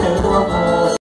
红萝